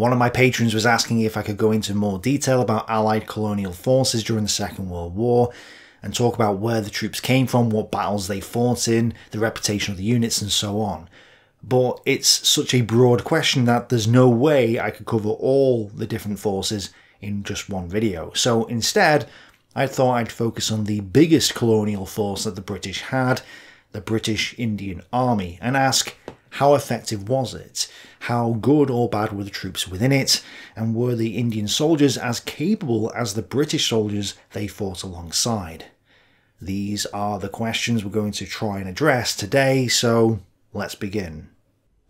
One of my patrons was asking if I could go into more detail about Allied colonial forces during the Second World War, and talk about where the troops came from, what battles they fought in, the reputation of the units, and so on. But it's such a broad question that there's no way I could cover all the different forces in just one video. So instead, I thought I'd focus on the biggest colonial force that the British had, the British Indian Army, and ask how effective was it? How good or bad were the troops within it? And were the Indian soldiers as capable as the British soldiers they fought alongside? These are the questions we're going to try and address today, so let's begin.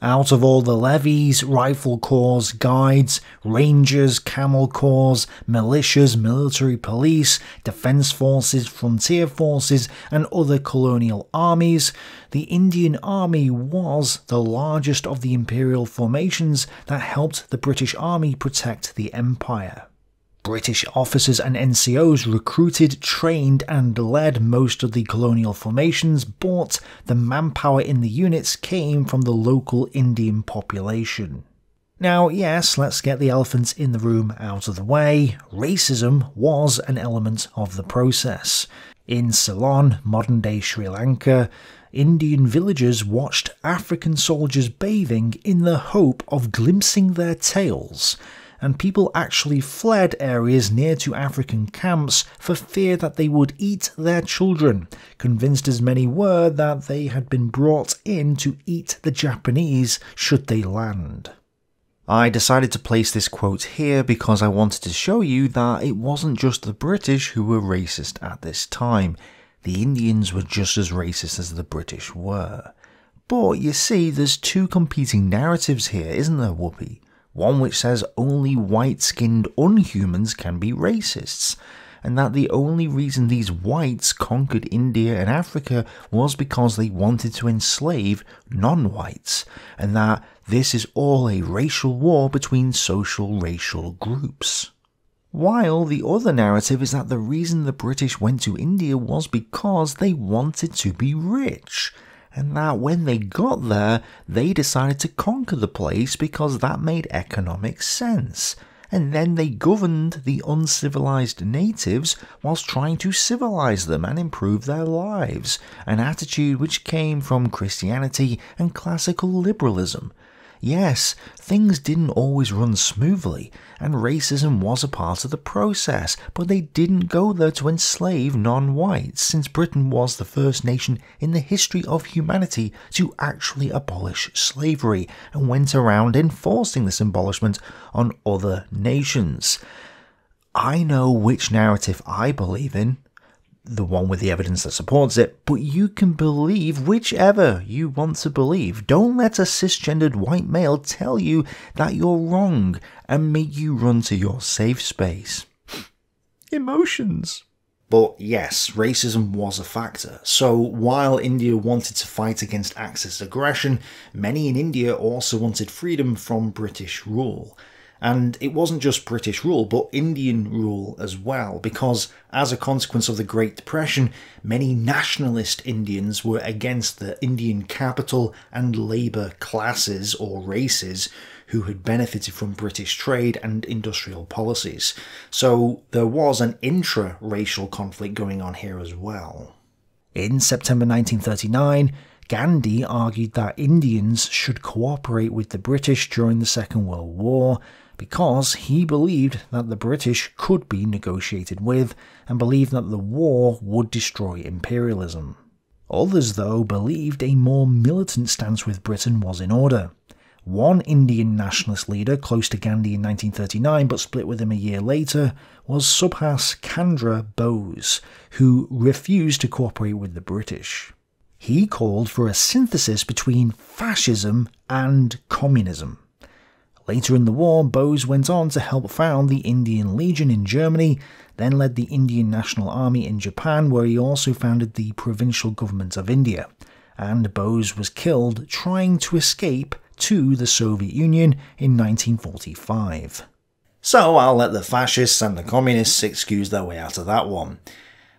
Out of all the levies, rifle corps, guides, rangers, camel corps, militias, military police, defence forces, frontier forces, and other colonial armies, the Indian Army was the largest of the imperial formations that helped the British Army protect the Empire. British officers and NCOs recruited, trained, and led most of the colonial formations, but the manpower in the units came from the local Indian population. Now, yes, let's get the elephants in the room out of the way. Racism was an element of the process. In Ceylon, modern day Sri Lanka, Indian villagers watched African soldiers bathing in the hope of glimpsing their tails and people actually fled areas near to African camps for fear that they would eat their children, convinced as many were that they had been brought in to eat the Japanese should they land. I decided to place this quote here because I wanted to show you that it wasn't just the British who were racist at this time. The Indians were just as racist as the British were. But you see, there's two competing narratives here, isn't there, Whoopi? One which says only white skinned unhumans can be racists, and that the only reason these whites conquered India and Africa was because they wanted to enslave non whites, and that this is all a racial war between social racial groups. While the other narrative is that the reason the British went to India was because they wanted to be rich and that when they got there, they decided to conquer the place because that made economic sense. And then they governed the uncivilized natives whilst trying to civilize them and improve their lives, an attitude which came from Christianity and classical liberalism, Yes, things didn't always run smoothly, and racism was a part of the process, but they didn't go there to enslave non whites, since Britain was the first nation in the history of humanity to actually abolish slavery, and went around enforcing this abolishment on other nations. I know which narrative I believe in, the one with the evidence that supports it, but you can believe whichever you want to believe. Don't let a cisgendered white male tell you that you're wrong and make you run to your safe space. Emotions. But yes, racism was a factor. So while India wanted to fight against Axis aggression, many in India also wanted freedom from British rule. And it wasn't just British rule, but Indian rule as well, because as a consequence of the Great Depression, many nationalist Indians were against the Indian capital and labour classes or races who had benefited from British trade and industrial policies. So there was an intra racial conflict going on here as well. In September 1939, Gandhi argued that Indians should cooperate with the British during the Second World War because he believed that the British could be negotiated with and believed that the war would destroy imperialism. Others, though, believed a more militant stance with Britain was in order. One Indian nationalist leader close to Gandhi in 1939 but split with him a year later was Subhas Chandra Bose, who refused to cooperate with the British. He called for a synthesis between fascism and communism. Later in the war, Bose went on to help found the Indian Legion in Germany, then led the Indian National Army in Japan, where he also founded the provincial government of India. And Bose was killed trying to escape to the Soviet Union in 1945. So I'll let the fascists and the communists excuse their way out of that one.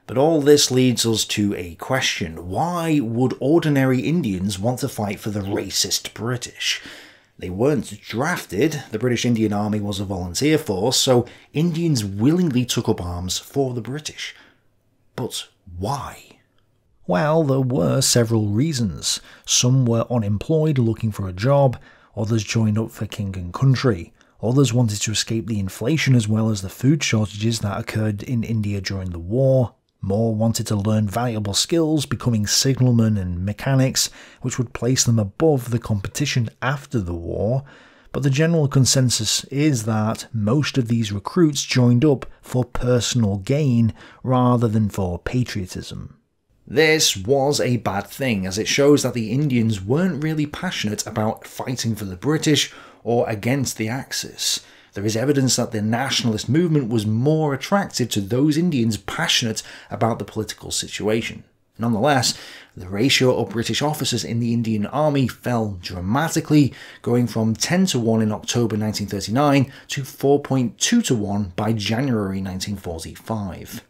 But all this leads us to a question. Why would ordinary Indians want to fight for the racist British? They weren't drafted, the British Indian Army was a volunteer force, so Indians willingly took up arms for the British. But why? Well, there were several reasons. Some were unemployed looking for a job, others joined up for king and country, others wanted to escape the inflation as well as the food shortages that occurred in India during the war, more wanted to learn valuable skills, becoming signalmen and mechanics, which would place them above the competition after the war. But the general consensus is that most of these recruits joined up for personal gain rather than for patriotism. This was a bad thing, as it shows that the Indians weren't really passionate about fighting for the British or against the Axis there is evidence that the nationalist movement was more attractive to those Indians passionate about the political situation. Nonetheless, the ratio of British officers in the Indian Army fell dramatically, going from 10 to 1 in October 1939 to 4.2 to 1 by January 1945.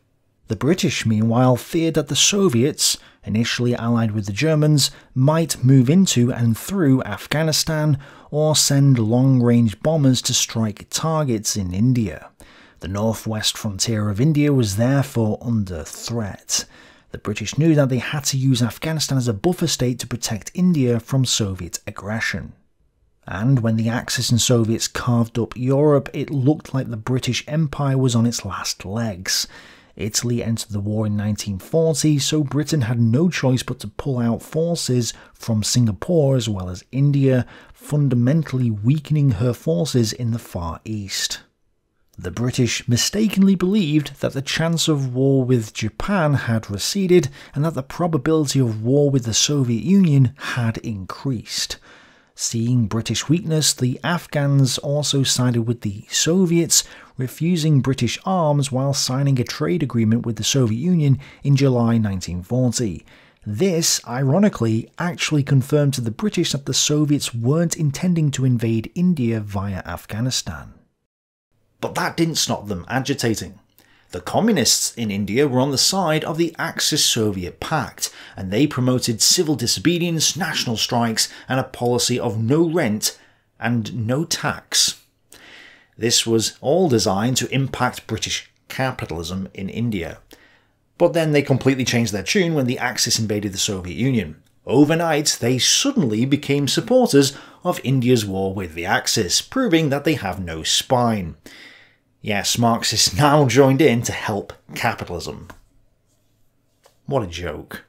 The British, meanwhile, feared that the Soviets, initially allied with the Germans, might move into and through Afghanistan or send long range bombers to strike targets in India. The northwest frontier of India was therefore under threat. The British knew that they had to use Afghanistan as a buffer state to protect India from Soviet aggression. And when the Axis and Soviets carved up Europe, it looked like the British Empire was on its last legs. Italy entered the war in 1940, so Britain had no choice but to pull out forces from Singapore as well as India, fundamentally weakening her forces in the Far East. The British mistakenly believed that the chance of war with Japan had receded and that the probability of war with the Soviet Union had increased. Seeing British weakness, the Afghans also sided with the Soviets, refusing British arms while signing a trade agreement with the Soviet Union in July 1940. This, ironically, actually confirmed to the British that the Soviets weren't intending to invade India via Afghanistan. But that didn't stop them agitating. The communists in India were on the side of the Axis Soviet Pact, and they promoted civil disobedience, national strikes, and a policy of no rent and no tax. This was all designed to impact British capitalism in India. But then they completely changed their tune when the Axis invaded the Soviet Union. Overnight, they suddenly became supporters of India's war with the Axis, proving that they have no spine. Yes, Marxists now joined in to help capitalism. What a joke.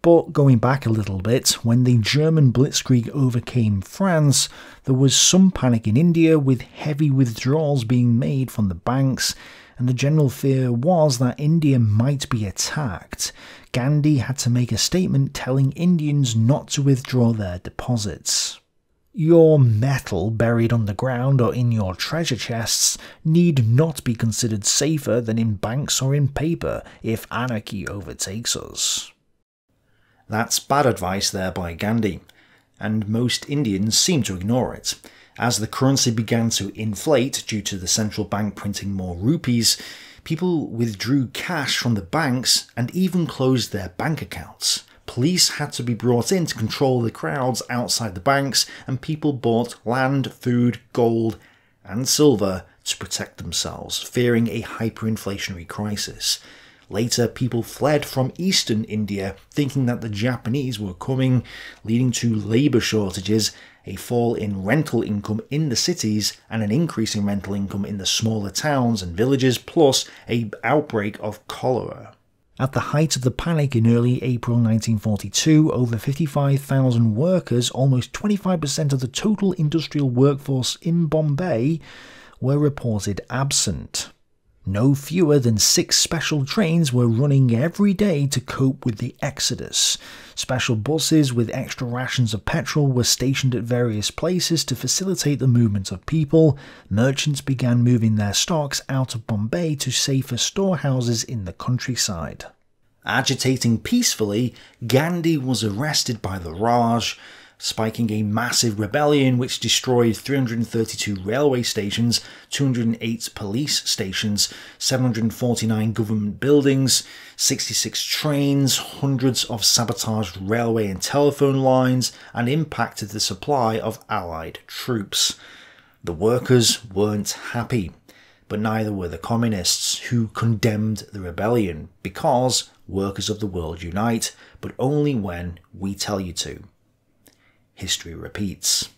But going back a little bit, when the German blitzkrieg overcame France, there was some panic in India with heavy withdrawals being made from the banks, and the general fear was that India might be attacked. Gandhi had to make a statement telling Indians not to withdraw their deposits. Your metal buried underground or in your treasure chests need not be considered safer than in banks or in paper if anarchy overtakes us. That's bad advice there by Gandhi, and most Indians seem to ignore it. As the currency began to inflate due to the central bank printing more rupees, people withdrew cash from the banks and even closed their bank accounts. Police had to be brought in to control the crowds outside the banks, and people bought land, food, gold, and silver to protect themselves, fearing a hyperinflationary crisis. Later, people fled from eastern India, thinking that the Japanese were coming, leading to labour shortages, a fall in rental income in the cities, and an increase in rental income in the smaller towns and villages, plus a outbreak of cholera. At the height of the panic in early April 1942, over 55,000 workers, almost 25% of the total industrial workforce in Bombay, were reported absent. No fewer than six special trains were running every day to cope with the exodus. Special buses with extra rations of petrol were stationed at various places to facilitate the movement of people. Merchants began moving their stocks out of Bombay to safer storehouses in the countryside. Agitating peacefully, Gandhi was arrested by the Raj, spiking a massive rebellion which destroyed 332 railway stations, 208 police stations, 749 government buildings, 66 trains, hundreds of sabotaged railway and telephone lines, and impacted the supply of Allied troops. The workers weren't happy, but neither were the communists, who condemned the rebellion, because workers of the world unite, but only when we tell you to history repeats.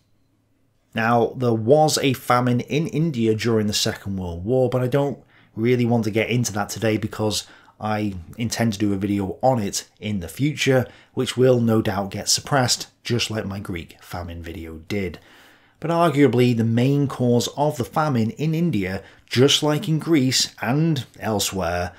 Now, there was a famine in India during the Second World War, but I don't really want to get into that today because I intend to do a video on it in the future, which will no doubt get suppressed, just like my Greek famine video did. But arguably, the main cause of the famine in India, just like in Greece and elsewhere,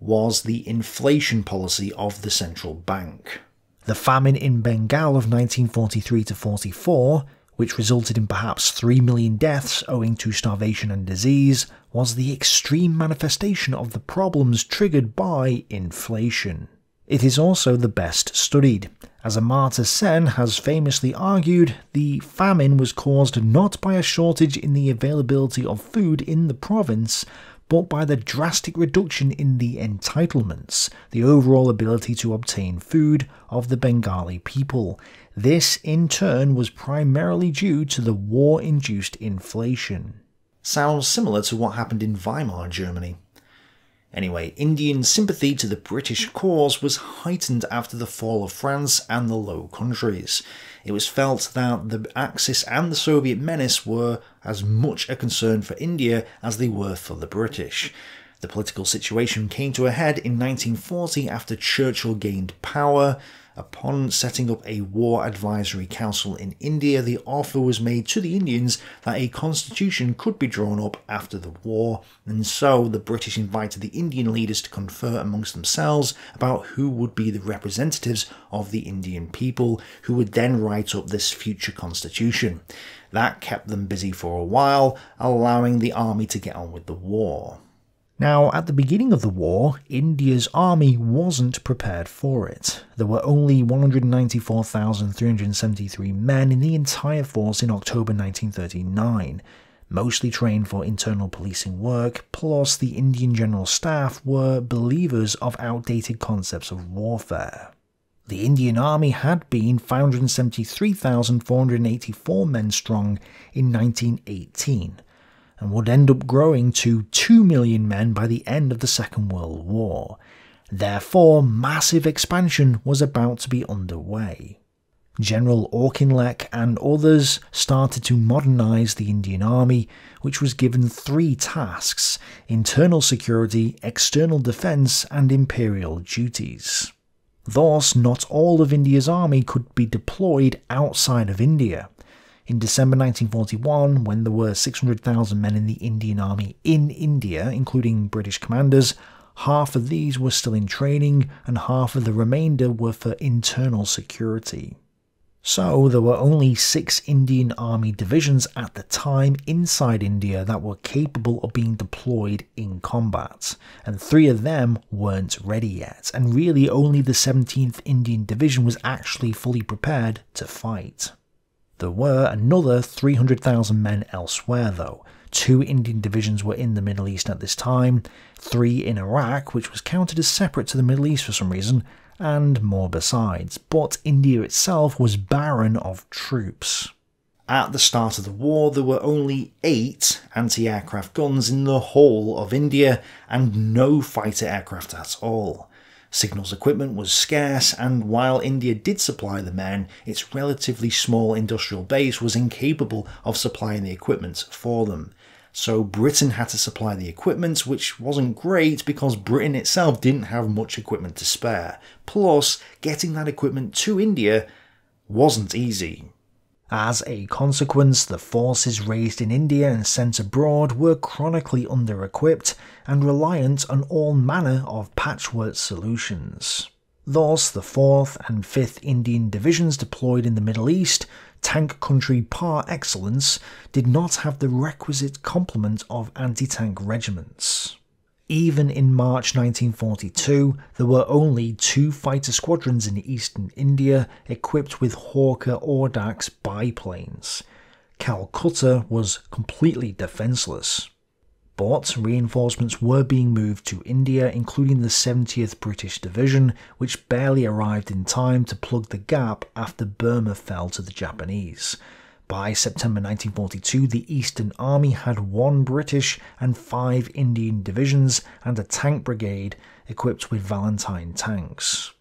was the inflation policy of the central bank. The famine in Bengal of 1943 to 44, which resulted in perhaps 3 million deaths owing to starvation and disease, was the extreme manifestation of the problems triggered by inflation. It is also the best studied. As Amartya Sen has famously argued, the famine was caused not by a shortage in the availability of food in the province, but by the drastic reduction in the entitlements, the overall ability to obtain food of the Bengali people. This, in turn, was primarily due to the war induced inflation. Sounds similar to what happened in Weimar Germany. Anyway, Indian sympathy to the British cause was heightened after the fall of France and the Low Countries. It was felt that the Axis and the Soviet menace were as much a concern for India as they were for the British. The political situation came to a head in 1940 after Churchill gained power, Upon setting up a war advisory council in India, the offer was made to the Indians that a constitution could be drawn up after the war, and so the British invited the Indian leaders to confer amongst themselves about who would be the representatives of the Indian people, who would then write up this future constitution. That kept them busy for a while, allowing the army to get on with the war. Now, at the beginning of the war, India's army wasn't prepared for it. There were only 194,373 men in the entire force in October 1939, mostly trained for internal policing work, plus the Indian General Staff were believers of outdated concepts of warfare. The Indian Army had been 573,484 men strong in 1918 and would end up growing to 2 million men by the end of the Second World War. Therefore, massive expansion was about to be underway. General Auchinleck and others started to modernise the Indian Army, which was given three tasks internal security, external defence, and imperial duties. Thus, not all of India's army could be deployed outside of India. In December 1941, when there were 600,000 men in the Indian Army in India, including British commanders, half of these were still in training and half of the remainder were for internal security. So there were only six Indian Army divisions at the time inside India that were capable of being deployed in combat, and three of them weren't ready yet, and really only the 17th Indian Division was actually fully prepared to fight. There were another 300,000 men elsewhere, though. Two Indian divisions were in the Middle East at this time, three in Iraq, which was counted as separate to the Middle East for some reason, and more besides. But India itself was barren of troops. At the start of the war, there were only eight anti aircraft guns in the whole of India, and no fighter aircraft at all. Signals equipment was scarce, and while India did supply the men, its relatively small industrial base was incapable of supplying the equipment for them. So Britain had to supply the equipment, which wasn't great because Britain itself didn't have much equipment to spare. Plus, getting that equipment to India wasn't easy. As a consequence, the forces raised in India and sent abroad were chronically under-equipped and reliant on all manner of patchwork solutions. Thus, the 4th and 5th Indian Divisions deployed in the Middle East, tank country par excellence, did not have the requisite complement of anti-tank regiments. Even in March 1942, there were only two fighter squadrons in eastern India equipped with Hawker Audax biplanes. Calcutta was completely defenceless. But reinforcements were being moved to India, including the 70th British Division, which barely arrived in time to plug the gap after Burma fell to the Japanese. By September 1942, the Eastern Army had one British and five Indian divisions and a tank brigade equipped with Valentine tanks.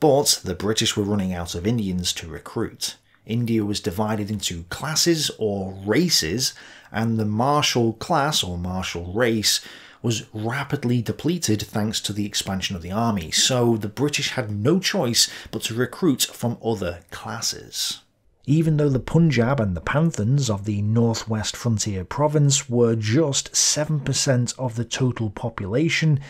But the British were running out of Indians to recruit. India was divided into classes or races, and the martial class or martial race was rapidly depleted thanks to the expansion of the army, so the British had no choice but to recruit from other classes. Even though the Punjab and the Pathans of the northwest frontier province were just 7% of the total population,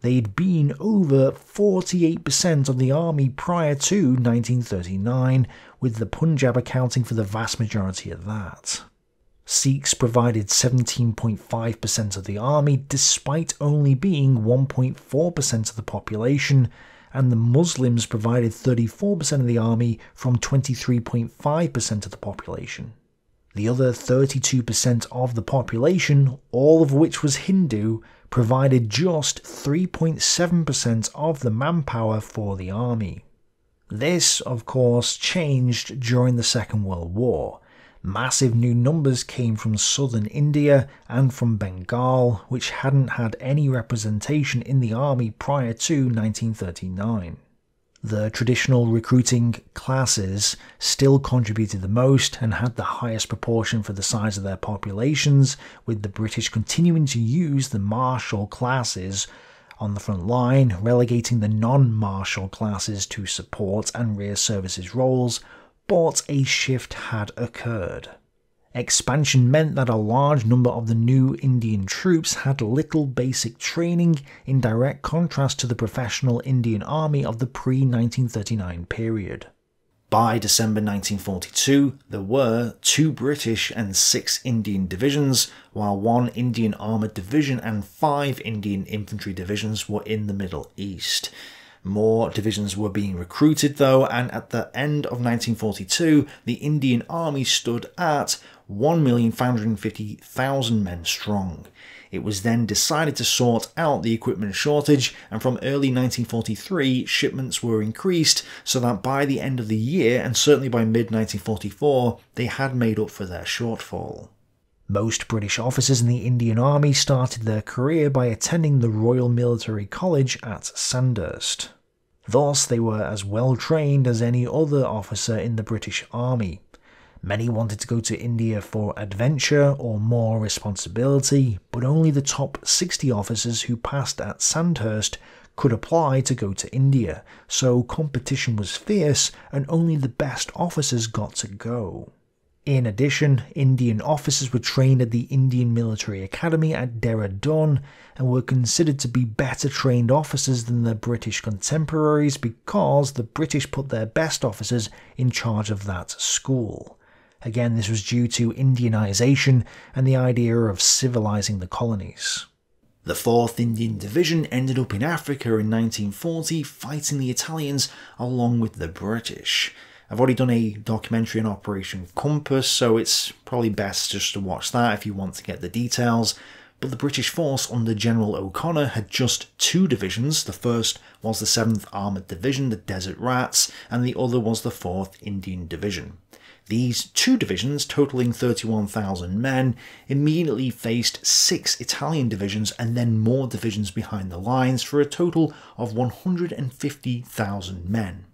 they'd been over 48% of the army prior to 1939, with the Punjab accounting for the vast majority of that. Sikhs provided 17.5% of the army despite only being 1.4% of the population, and the Muslims provided 34% of the army from 23.5% of the population. The other 32% of the population, all of which was Hindu, provided just 3.7% of the manpower for the army. This, of course, changed during the Second World War. Massive new numbers came from southern India and from Bengal, which hadn't had any representation in the army prior to 1939. The traditional recruiting classes still contributed the most and had the highest proportion for the size of their populations, with the British continuing to use the martial classes on the front line, relegating the non-martial classes to support and rear services roles, but a shift had occurred. Expansion meant that a large number of the new Indian troops had little basic training, in direct contrast to the professional Indian army of the pre 1939 period. By December 1942, there were two British and six Indian divisions, while one Indian Armoured Division and five Indian Infantry divisions were in the Middle East. More divisions were being recruited though, and at the end of 1942, the Indian Army stood at 1,550,000 men strong. It was then decided to sort out the equipment shortage, and from early 1943, shipments were increased so that by the end of the year, and certainly by mid 1944, they had made up for their shortfall. Most British officers in the Indian Army started their career by attending the Royal Military College at Sandhurst. Thus, they were as well trained as any other officer in the British Army. Many wanted to go to India for adventure or more responsibility, but only the top 60 officers who passed at Sandhurst could apply to go to India, so competition was fierce and only the best officers got to go. In addition, Indian officers were trained at the Indian Military Academy at Dehradun and were considered to be better trained officers than their British contemporaries because the British put their best officers in charge of that school. Again, this was due to Indianization and the idea of civilizing the colonies. The 4th Indian Division ended up in Africa in 1940 fighting the Italians along with the British. I've already done a documentary on Operation Compass, so it's probably best just to watch that if you want to get the details. But the British force under General O'Connor had just two divisions. The first was the 7th Armoured Division, the Desert Rats, and the other was the 4th Indian Division. These two divisions, totaling 31,000 men, immediately faced six Italian divisions and then more divisions behind the lines for a total of 150,000 men.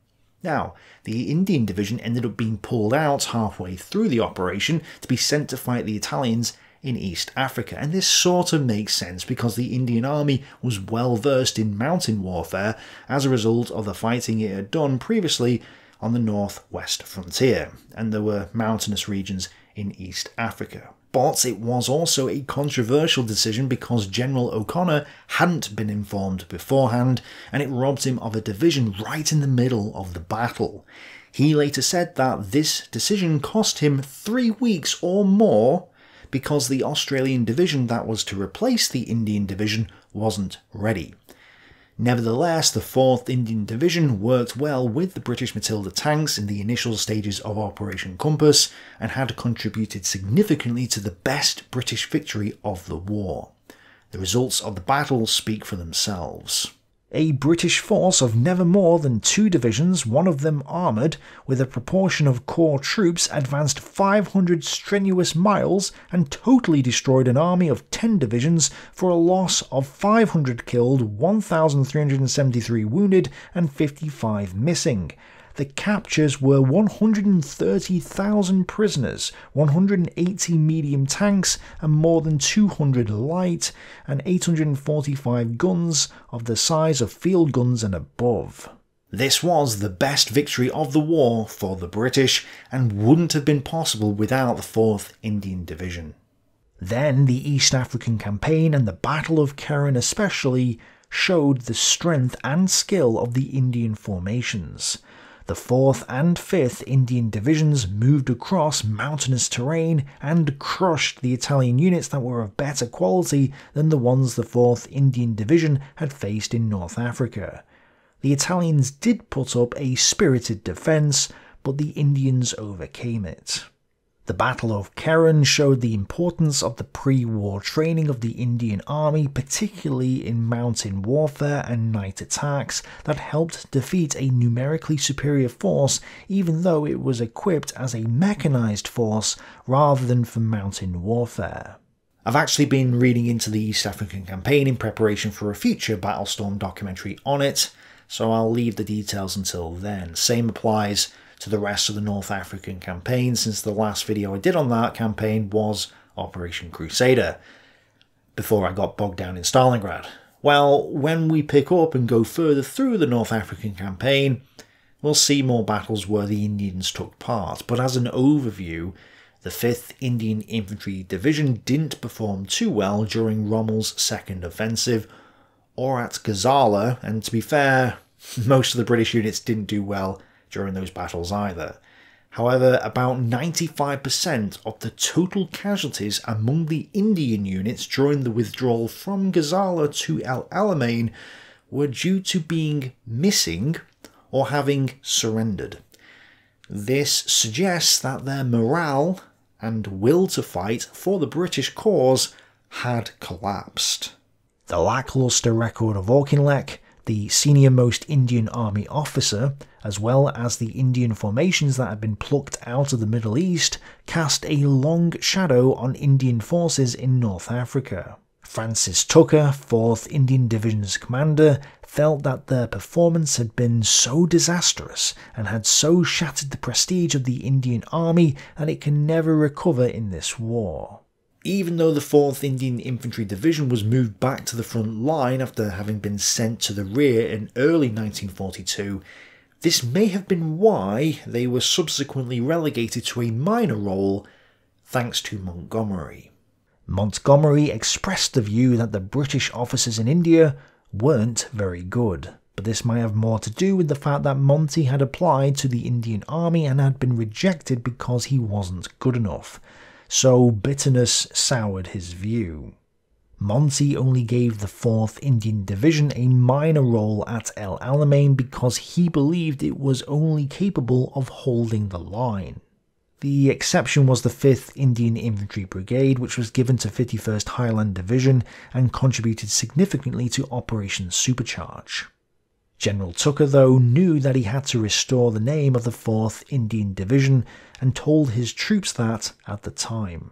Now, the Indian division ended up being pulled out halfway through the operation to be sent to fight the Italians in East Africa, and this sort of makes sense because the Indian army was well versed in mountain warfare as a result of the fighting it had done previously on the northwest frontier, and there were mountainous regions in East Africa. But it was also a controversial decision because General O'Connor hadn't been informed beforehand, and it robbed him of a division right in the middle of the battle. He later said that this decision cost him three weeks or more because the Australian division that was to replace the Indian division wasn't ready. Nevertheless, the 4th Indian Division worked well with the British Matilda tanks in the initial stages of Operation Compass and had contributed significantly to the best British victory of the war. The results of the battle speak for themselves a British force of never more than two divisions, one of them armoured, with a proportion of corps troops, advanced 500 strenuous miles and totally destroyed an army of 10 divisions for a loss of 500 killed, 1,373 wounded, and 55 missing. The captures were 130,000 prisoners, 180 medium tanks, and more than 200 light, and 845 guns of the size of field guns and above. This was the best victory of the war for the British and wouldn't have been possible without the 4th Indian Division. Then the East African Campaign and the Battle of Keren especially showed the strength and skill of the Indian formations. The 4th and 5th Indian Divisions moved across mountainous terrain and crushed the Italian units that were of better quality than the ones the 4th Indian Division had faced in North Africa. The Italians did put up a spirited defence, but the Indians overcame it. The Battle of Keren showed the importance of the pre-war training of the Indian Army, particularly in mountain warfare and night attacks, that helped defeat a numerically superior force even though it was equipped as a mechanized force rather than for mountain warfare. I've actually been reading into the East African campaign in preparation for a future Battlestorm documentary on it, so I'll leave the details until then. Same applies to the rest of the North African campaign since the last video I did on that campaign was Operation Crusader, before I got bogged down in Stalingrad. Well, when we pick up and go further through the North African campaign, we'll see more battles where the Indians took part, but as an overview, the 5th Indian Infantry Division didn't perform too well during Rommel's second offensive, or at Gazala, and to be fair, most of the British units didn't do well during those battles either. However, about 95% of the total casualties among the Indian units during the withdrawal from Gazala to El Alamein were due to being missing or having surrendered. This suggests that their morale and will to fight for the British cause had collapsed. The lacklustre record of Auchinleck the senior most Indian army officer, as well as the Indian formations that had been plucked out of the Middle East, cast a long shadow on Indian forces in North Africa. Francis Tucker, 4th Indian Division's commander, felt that their performance had been so disastrous and had so shattered the prestige of the Indian army that it can never recover in this war even though the 4th Indian Infantry Division was moved back to the front line after having been sent to the rear in early 1942, this may have been why they were subsequently relegated to a minor role thanks to Montgomery. Montgomery expressed the view that the British officers in India weren't very good, but this might have more to do with the fact that Monty had applied to the Indian Army and had been rejected because he wasn't good enough so bitterness soured his view. Monty only gave the 4th Indian Division a minor role at El Alamein because he believed it was only capable of holding the line. The exception was the 5th Indian Infantry Brigade, which was given to 51st Highland Division and contributed significantly to Operation Supercharge. General Tucker, though, knew that he had to restore the name of the 4th Indian Division and told his troops that at the time.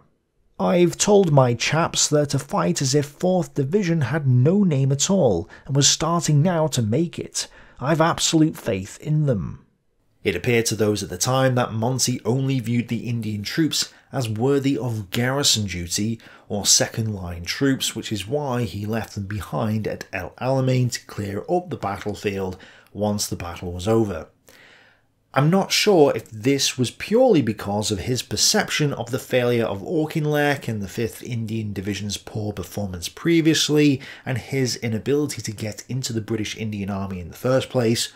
I've told my chaps they're to fight as if 4th Division had no name at all and was starting now to make it. I've absolute faith in them. It appeared to those at the time that Monty only viewed the Indian troops as worthy of garrison duty or second line troops, which is why he left them behind at El Alamein to clear up the battlefield once the battle was over. I'm not sure if this was purely because of his perception of the failure of Auchinleck and the 5th Indian Division's poor performance previously, and his inability to get into the British Indian Army in the first place,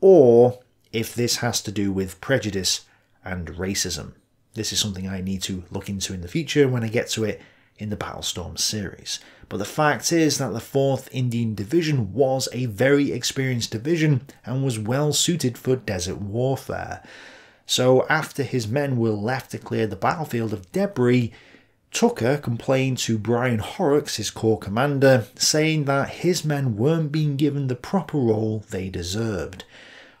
or if this has to do with prejudice and racism. This is something I need to look into in the future when I get to it in the Battlestorm series. But the fact is that the 4th Indian Division was a very experienced division and was well suited for desert warfare. So after his men were left to clear the battlefield of debris, Tucker complained to Brian Horrocks, his corps commander, saying that his men weren't being given the proper role they deserved.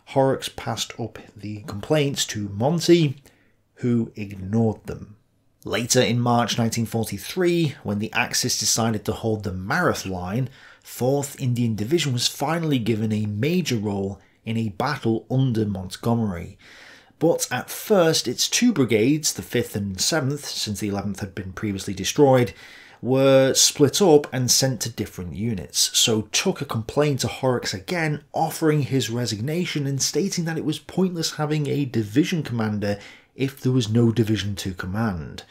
Horrocks passed up the complaints to Monty, who ignored them. Later in March 1943, when the Axis decided to hold the Mareth Line, 4th Indian Division was finally given a major role in a battle under Montgomery. But at first, its two brigades, the 5th and 7th, since the 11th had been previously destroyed, were split up and sent to different units. So Tucker complained to Horrocks again, offering his resignation and stating that it was pointless having a division commander if there was no division to command.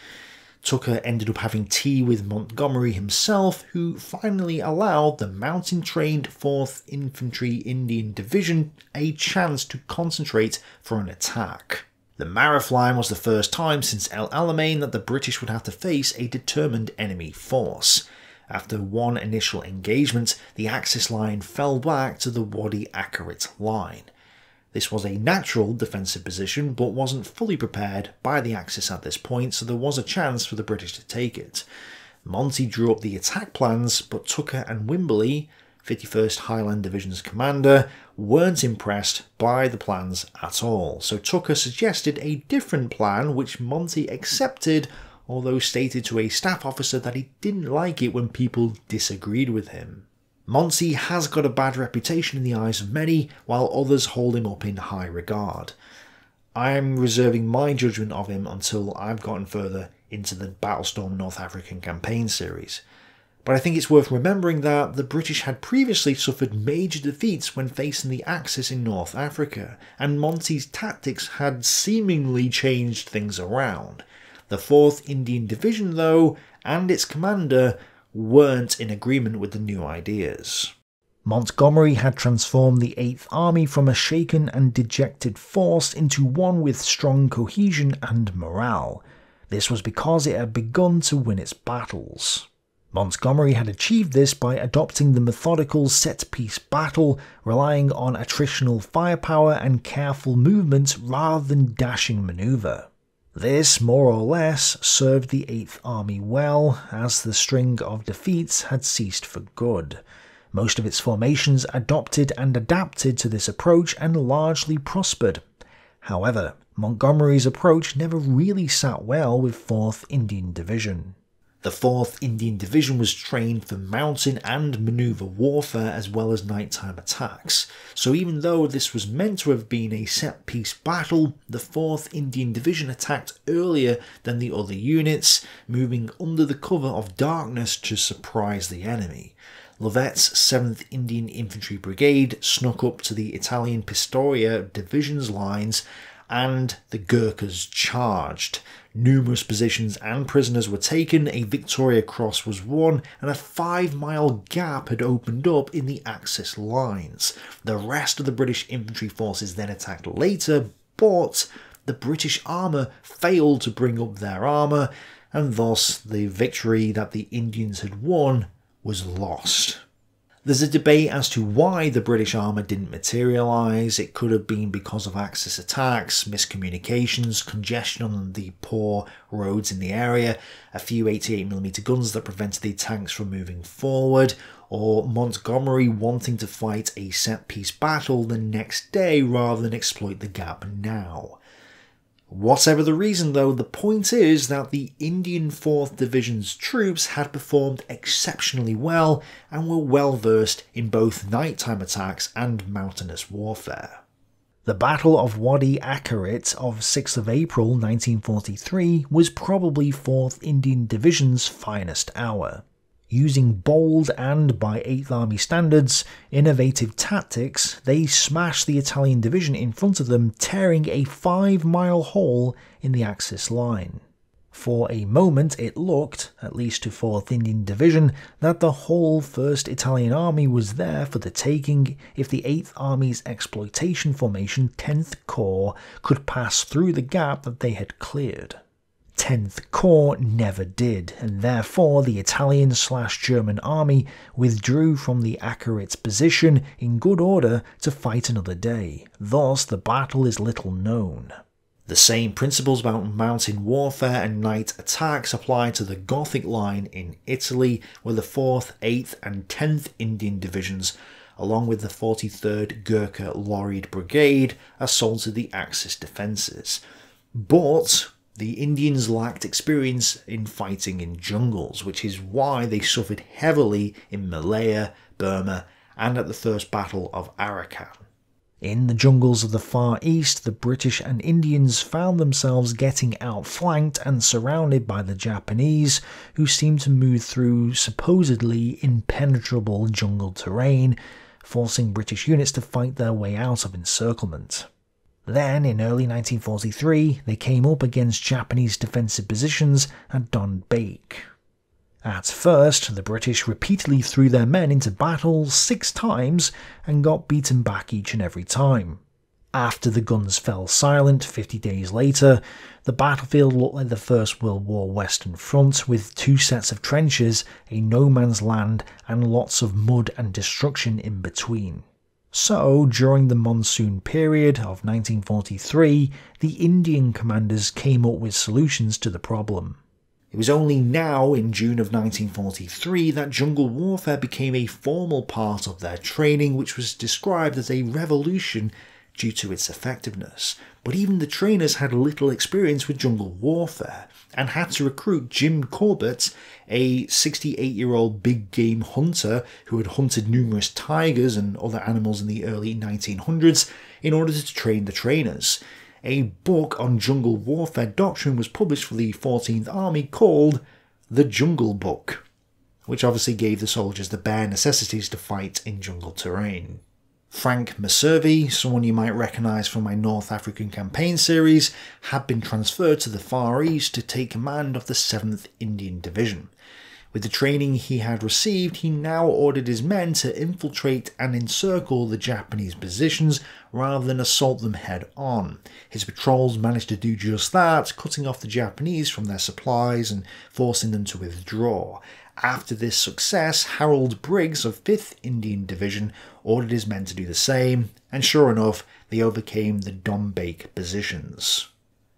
Tucker ended up having tea with Montgomery himself, who finally allowed the mountain trained 4th Infantry Indian Division a chance to concentrate for an attack. The Mareth line was the first time since El Alamein that the British would have to face a determined enemy force. After one initial engagement, the Axis line fell back to the Wadi Akarit line. This was a natural defensive position, but wasn't fully prepared by the Axis at this point, so there was a chance for the British to take it. Monty drew up the attack plans, but Tucker and Wimberley, 51st Highland Division's commander, weren't impressed by the plans at all. So Tucker suggested a different plan, which Monty accepted, although stated to a staff officer that he didn't like it when people disagreed with him. Monty has got a bad reputation in the eyes of many, while others hold him up in high regard. I'm reserving my judgment of him until I've gotten further into the Battlestorm North African campaign series. But I think it's worth remembering that the British had previously suffered major defeats when facing the Axis in North Africa, and Monty's tactics had seemingly changed things around. The 4th Indian Division, though, and its commander weren't in agreement with the new ideas. Montgomery had transformed the Eighth Army from a shaken and dejected force into one with strong cohesion and morale. This was because it had begun to win its battles. Montgomery had achieved this by adopting the methodical set-piece battle, relying on attritional firepower and careful movement rather than dashing manoeuvre. This, more or less, served the Eighth Army well, as the string of defeats had ceased for good. Most of its formations adopted and adapted to this approach and largely prospered. However, Montgomery's approach never really sat well with 4th Indian Division. The 4th Indian Division was trained for mountain and manoeuvre warfare as well as nighttime attacks, so even though this was meant to have been a set piece battle, the 4th Indian Division attacked earlier than the other units, moving under the cover of darkness to surprise the enemy. Lovett's 7th Indian Infantry Brigade snuck up to the Italian Pistoia Division's lines and the Gurkhas charged. Numerous positions and prisoners were taken, a Victoria Cross was won, and a five mile gap had opened up in the Axis lines. The rest of the British infantry forces then attacked later, but the British armour failed to bring up their armour, and thus the victory that the Indians had won was lost. There's a debate as to why the British armour didn't materialise. It could have been because of Axis attacks, miscommunications, congestion on the poor roads in the area, a few 88mm guns that prevented the tanks from moving forward, or Montgomery wanting to fight a set piece battle the next day rather than exploit the gap now. Whatever the reason though, the point is that the Indian 4th Division's troops had performed exceptionally well and were well versed in both nighttime attacks and mountainous warfare. The Battle of Wadi Akarit of 6th of April 1943 was probably 4th Indian Division's finest hour using bold and, by 8th Army standards, innovative tactics, they smashed the Italian division in front of them, tearing a 5 mile hole in the Axis line. For a moment it looked, at least to 4th Indian Division, that the whole 1st Italian Army was there for the taking if the 8th Army's exploitation formation 10th Corps could pass through the gap that they had cleared. 10th Corps never did, and therefore the Italian slash German army withdrew from the Akaritz position in good order to fight another day. Thus, the battle is little known. The same principles about mountain warfare and night attacks apply to the Gothic Line in Italy, where the 4th, 8th, and 10th Indian Divisions, along with the 43rd Gurkha Lorried Brigade, assaulted the Axis defences. But the Indians lacked experience in fighting in jungles, which is why they suffered heavily in Malaya, Burma, and at the First Battle of Arakan. In the jungles of the Far East, the British and Indians found themselves getting outflanked and surrounded by the Japanese, who seemed to move through supposedly impenetrable jungle terrain, forcing British units to fight their way out of encirclement. Then, in early 1943, they came up against Japanese defensive positions at Donbaik. At first, the British repeatedly threw their men into battle six times and got beaten back each and every time. After the guns fell silent 50 days later, the battlefield looked like the First World War Western Front with two sets of trenches, a no man's land, and lots of mud and destruction in between. So, during the monsoon period of 1943, the Indian commanders came up with solutions to the problem. It was only now, in June of 1943, that jungle warfare became a formal part of their training, which was described as a revolution due to its effectiveness. But even the trainers had little experience with jungle warfare and had to recruit Jim Corbett, a 68 year old big game hunter who had hunted numerous tigers and other animals in the early 1900s, in order to train the trainers. A book on jungle warfare doctrine was published for the 14th Army called The Jungle Book, which obviously gave the soldiers the bare necessities to fight in jungle terrain. Frank Messervy, someone you might recognise from my North African campaign series, had been transferred to the Far East to take command of the 7th Indian Division. With the training he had received, he now ordered his men to infiltrate and encircle the Japanese positions rather than assault them head on. His patrols managed to do just that, cutting off the Japanese from their supplies and forcing them to withdraw. After this success, Harold Briggs of 5th Indian Division ordered his men to do the same, and sure enough, they overcame the Donbaik positions.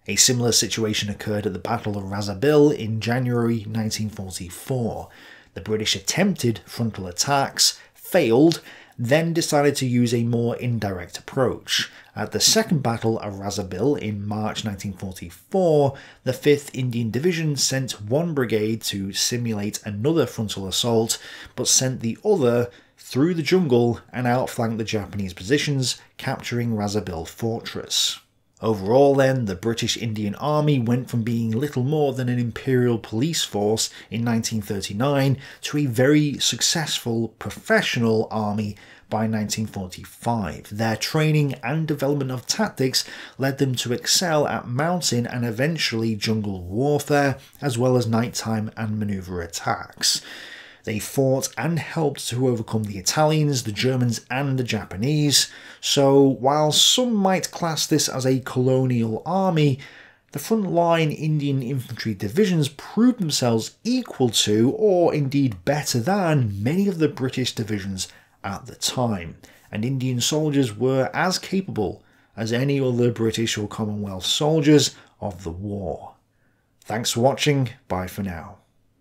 A similar situation occurred at the Battle of Razabil in January 1944. The British attempted frontal attacks, failed, then decided to use a more indirect approach. At the Second Battle of Razabil in March 1944, the 5th Indian Division sent one brigade to simulate another frontal assault, but sent the other through the jungle and outflanked the Japanese positions, capturing Razabil Fortress. Overall, then, the British Indian Army went from being little more than an imperial police force in 1939 to a very successful professional army by 1945. Their training and development of tactics led them to excel at mountain and eventually jungle warfare, as well as nighttime and maneuver attacks. They fought and helped to overcome the Italians, the Germans, and the Japanese. So, while some might class this as a colonial army, the frontline Indian infantry divisions proved themselves equal to, or indeed better than, many of the British divisions at the time, and Indian soldiers were as capable as any other British or Commonwealth soldiers of the war. Thanks for watching, bye for now.